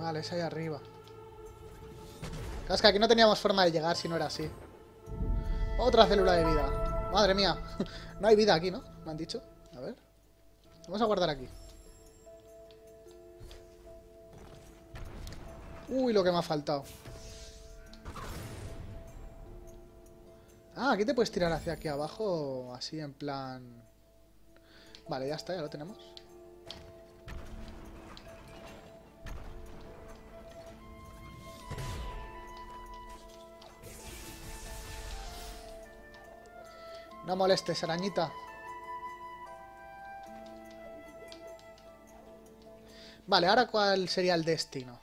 Vale, es ahí arriba. Claro, es que aquí no teníamos forma de llegar si no era así. Otra célula de vida. Madre mía. no hay vida aquí, ¿no? Me han dicho. A ver. Vamos a guardar aquí. Uy, lo que me ha faltado. Ah, aquí te puedes tirar hacia aquí abajo, así en plan... Vale, ya está, ya lo tenemos. No molestes, arañita. Vale, ahora cuál sería el destino.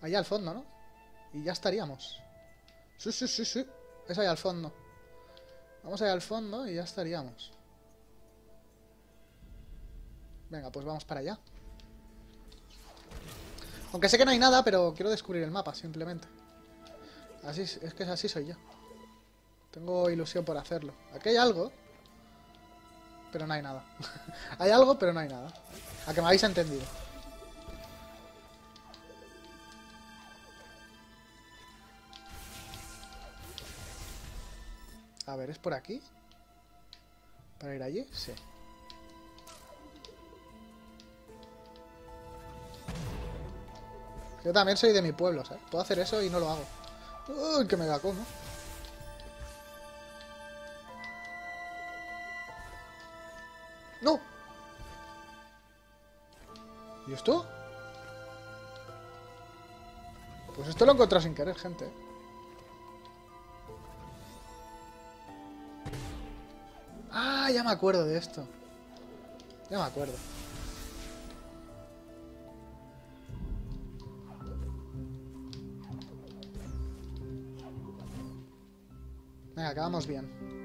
Allá al fondo, ¿no? Y ya estaríamos. Sí, sí, sí, sí. Es allá al fondo. Vamos allá al fondo y ya estaríamos. Venga, pues vamos para allá. Aunque sé que no hay nada, pero quiero descubrir el mapa, simplemente. Así es que así soy yo. Tengo ilusión por hacerlo. Aquí hay algo, pero no hay nada. hay algo, pero no hay nada. A que me habéis entendido. A ver, ¿es por aquí? ¿Para ir allí? Sí. Yo también soy de mi pueblo, ¿sabes? Puedo hacer eso y no lo hago. Uy, que me da como. ¡No! ¿Y esto? Pues esto lo he encontrado sin querer, gente. Ah, ya me acuerdo de esto. Ya me acuerdo. Venga, acabamos bien.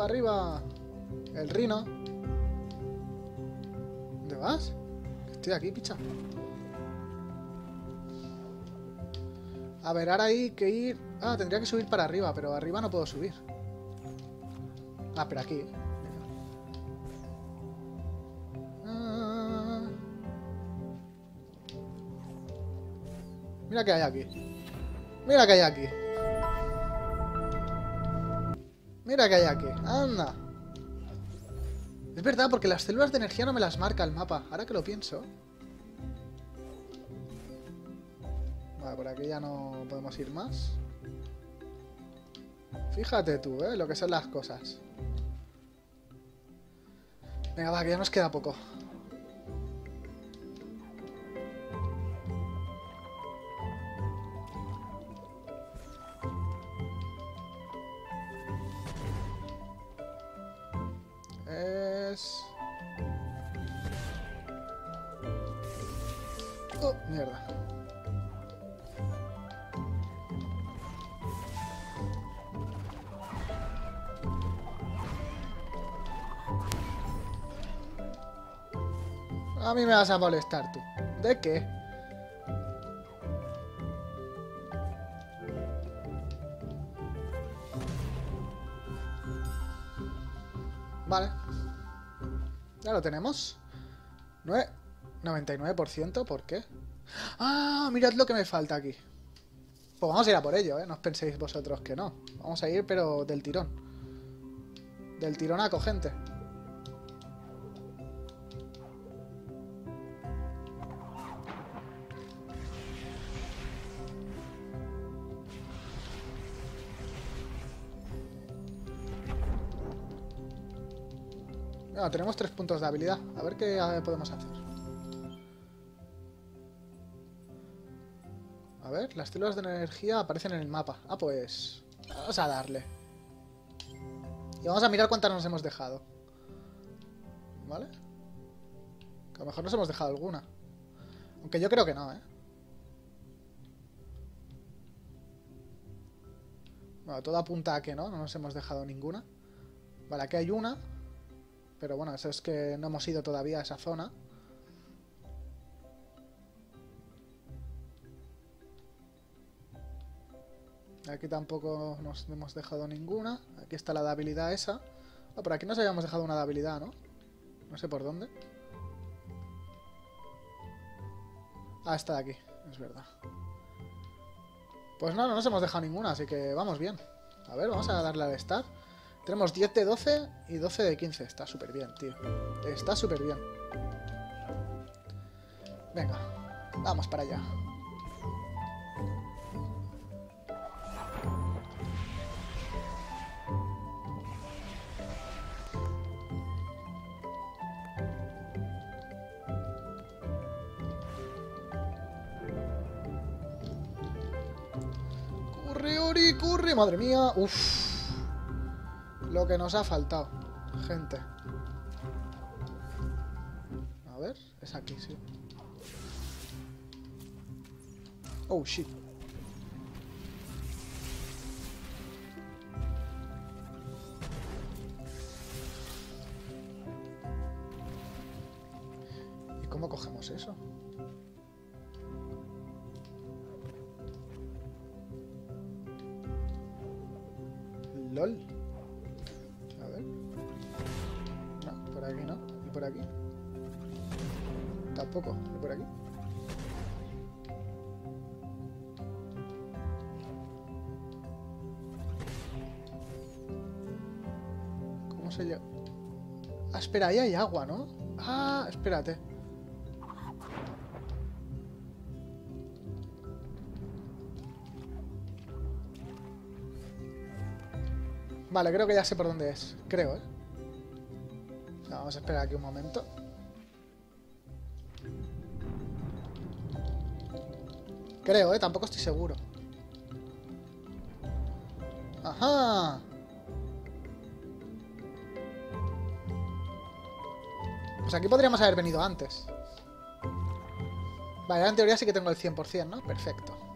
Arriba. El rino. ¿Dónde vas? Estoy aquí, picha. A ver, ahora hay que ir... Ah, tendría que subir para arriba, pero arriba no puedo subir. Ah, pero aquí. Ah. Mira que hay aquí. Mira que hay aquí. Mira que hay aquí. Anda. Es verdad, porque las células de energía no me las marca el mapa. Ahora que lo pienso. Vale, por aquí ya no podemos ir más. Fíjate tú, ¿eh? Lo que son las cosas. Venga, va, que ya nos queda poco. Oh, mierda. A mí me vas a molestar tú. ¿De qué? Vale. Lo tenemos. 9... 99%, ¿por qué? ¡Ah! Mirad lo que me falta aquí. Pues vamos a ir a por ello, ¿eh? No os penséis vosotros que no. Vamos a ir, pero del tirón. Del tirón a cogente. Tenemos tres puntos de habilidad. A ver qué podemos hacer. A ver, las células de energía aparecen en el mapa. Ah, pues... Vamos a darle. Y vamos a mirar cuántas nos hemos dejado. ¿Vale? A lo mejor nos hemos dejado alguna. Aunque yo creo que no, ¿eh? Bueno, todo apunta a que no, no nos hemos dejado ninguna. Vale, aquí hay una. Pero bueno, eso es que no hemos ido todavía a esa zona. Aquí tampoco nos hemos dejado ninguna. Aquí está la de habilidad esa. Ah, por aquí nos habíamos dejado una de habilidad, ¿no? No sé por dónde. Ah, está de aquí, es verdad. Pues no, no nos hemos dejado ninguna, así que vamos bien. A ver, vamos a darle al start. Tenemos 10 de 12 y 12 de 15. Está súper bien, tío. Está súper bien. Venga, vamos para allá. Corre, Ori, corre, madre mía. Uf. Lo que nos ha faltado, gente. A ver, es aquí, sí. Oh, shit. ¿Y por aquí? Tampoco. ¿Y por aquí? ¿Cómo se llama? Ah, espera, ahí hay agua, ¿no? Ah, espérate. Vale, creo que ya sé por dónde es. Creo, ¿eh? Vamos a esperar aquí un momento. Creo, ¿eh? Tampoco estoy seguro. ¡Ajá! Pues aquí podríamos haber venido antes. Vale, en teoría sí que tengo el 100%, ¿no? Perfecto.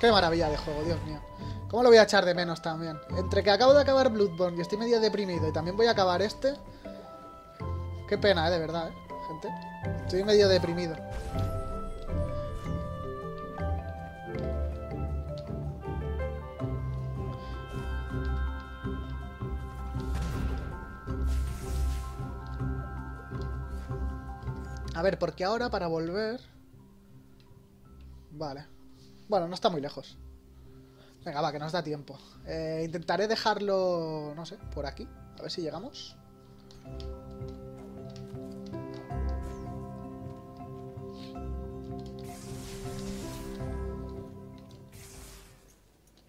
Qué maravilla de juego, Dios mío. ¿Cómo lo voy a echar de menos también? Entre que acabo de acabar Bloodborne y estoy medio deprimido y también voy a acabar este... Qué pena, ¿eh? De verdad, ¿eh? Gente. Estoy medio deprimido. A ver, porque ahora para volver... Vale. Bueno, no está muy lejos. Venga, va, que nos da tiempo. Eh, intentaré dejarlo, no sé, por aquí. A ver si llegamos.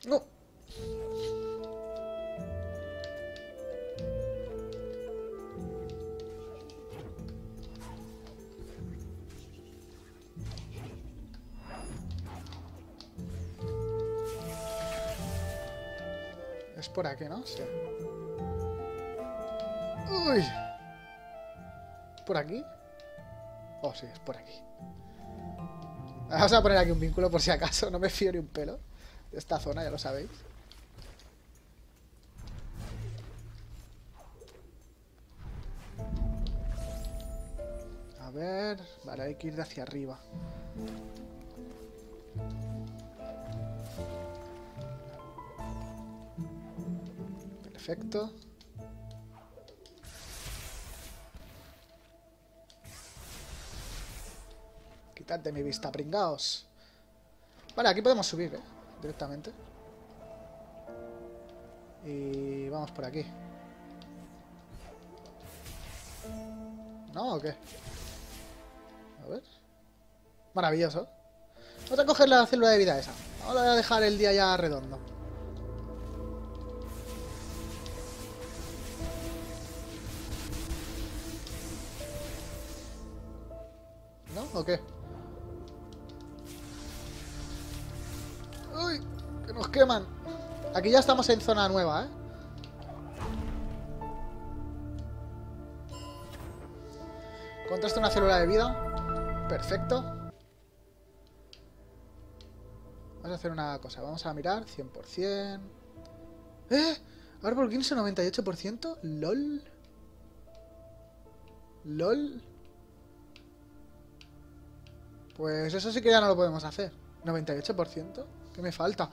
No. Por aquí, ¿no? Sí. Uy. ¿Por aquí? Oh, sí, es por aquí. Vamos a poner aquí un vínculo por si acaso. No me fío ni un pelo de esta zona, ya lo sabéis. A ver... Vale, hay que ir de hacia arriba. Perfecto. Quitad de mi vista, pringaos. Vale, aquí podemos subir, ¿eh? Directamente. Y vamos por aquí. ¿No o qué? A ver. Maravilloso. Vamos a coger la célula de vida esa. Vamos a dejar el día ya redondo. ¿O qué? ¡Uy! ¡Que nos queman! Aquí ya estamos en zona nueva, ¿eh? Encontraste una célula de vida. Perfecto. Vamos a hacer una cosa. Vamos a mirar. 100%. ¡Eh! Árbol 15, 98%. LOL. LOL. Pues eso sí que ya no lo podemos hacer. 98%. ¿Qué me falta?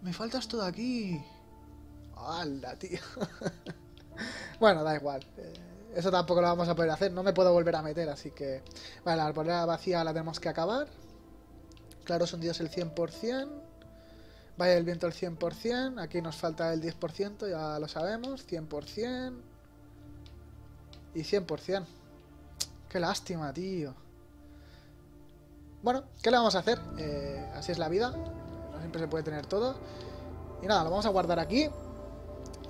Me falta esto de aquí. ¡Hala, tío! bueno, da igual. Eh, eso tampoco lo vamos a poder hacer. No me puedo volver a meter, así que... Vale, la arboleda vacía la tenemos que acabar. Claro, son Dios el 100%. Vaya el viento el 100%. Aquí nos falta el 10%, ya lo sabemos. 100%. Y 100%. Qué lástima, tío. Bueno, ¿qué le vamos a hacer? Eh, así es la vida. No siempre se puede tener todo. Y nada, lo vamos a guardar aquí.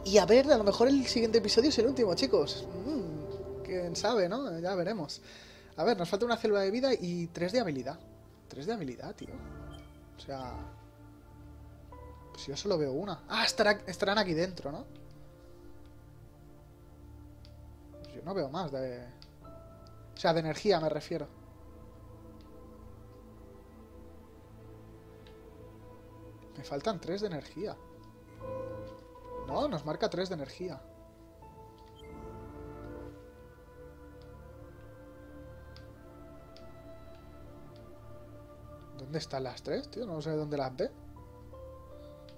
Y a ver, a lo mejor el siguiente episodio es el último, chicos. Mm, Quién sabe, ¿no? Ya veremos. A ver, nos falta una célula de vida y tres de habilidad. Tres de habilidad, tío. O sea... Pues yo solo veo una. Ah, estarán aquí dentro, ¿no? Pues yo no veo más de... O sea, de energía me refiero. Me faltan tres de energía. No, nos marca tres de energía. ¿Dónde están las tres, tío? No sé dónde las ve.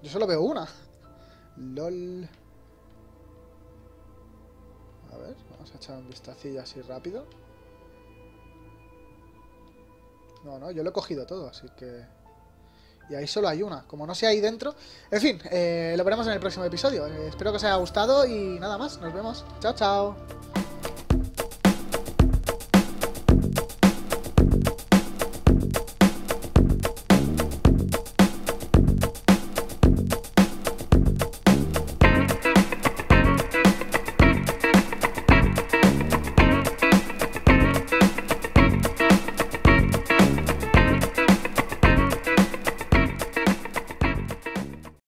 Yo solo veo una. LOL. A ver, vamos a echar un vistacillo así rápido. No, no, yo lo he cogido todo, así que... Y ahí solo hay una. Como no sé ahí dentro... En fin, eh, lo veremos en el próximo episodio. Eh, espero que os haya gustado y nada más. Nos vemos. Chao, chao.